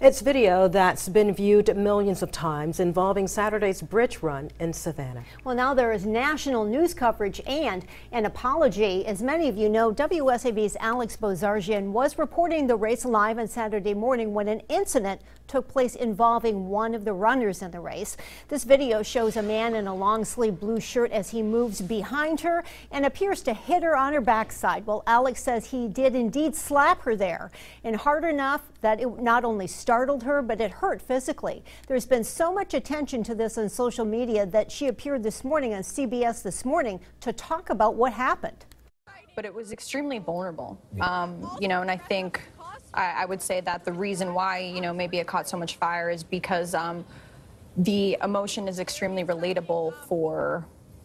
It's video that's been viewed millions of times involving Saturday's bridge run in Savannah. Well, now there is national news coverage and an apology. As many of you know, WSAV's Alex Bozarjian was reporting the race live on Saturday morning when an incident took place involving one of the runners in the race. This video shows a man in a long sleeve blue shirt as he moves behind her and appears to hit her on her backside. Well, Alex says he did indeed slap her there and hard enough that it not only startled her, but it hurt physically. There's been so much attention to this on social media that she appeared this morning on CBS This Morning to talk about what happened. But it was extremely vulnerable, um, you know, and I think I, I, would say that the reason why, you know, maybe it caught so much fire is because um, the emotion is extremely relatable for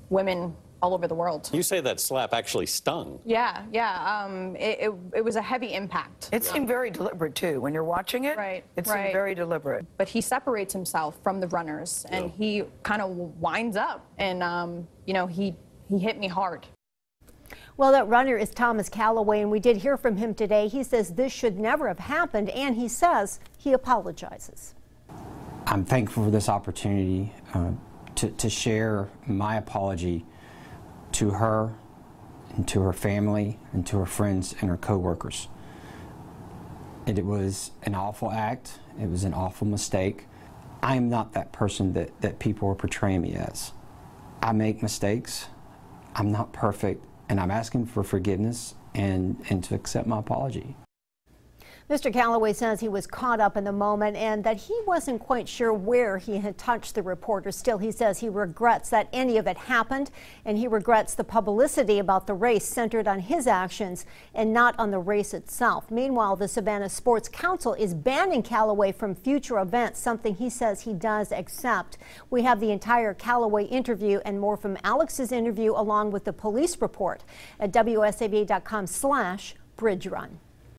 women all over the world. You say that slap actually stung. Yeah, yeah. Um, it, it, it, was a heavy impact. It seemed very deliberate, too. When you're watching it, right, it seemed right. very deliberate. But he separates himself from the runners, and yeah. he kind of winds up, and, um, you know, he, he hit me hard. Well, that runner is Thomas Callaway, and we did hear from him today. He says this should never have happened, and he says he apologizes. I'm thankful for this opportunity uh, to, to share my apology to her and to her family and to her friends and her coworkers. And it was an awful act. It was an awful mistake. I am not that person that, that people are portraying me as. I make mistakes. I'm not perfect, and I'm asking for forgiveness and, and to accept my apology. Mr. Callaway says he was caught up in the moment and that he wasn't quite sure where he had touched the reporter. Still, he says he regrets that any of it happened and he regrets the publicity about the race centered on his actions and not on the race itself. Meanwhile, the Savannah Sports Council is banning Callaway from future events, something he says he does accept. We have the entire Callaway interview and more from Alex's interview along with the police report at WSAV.com slash bridge run.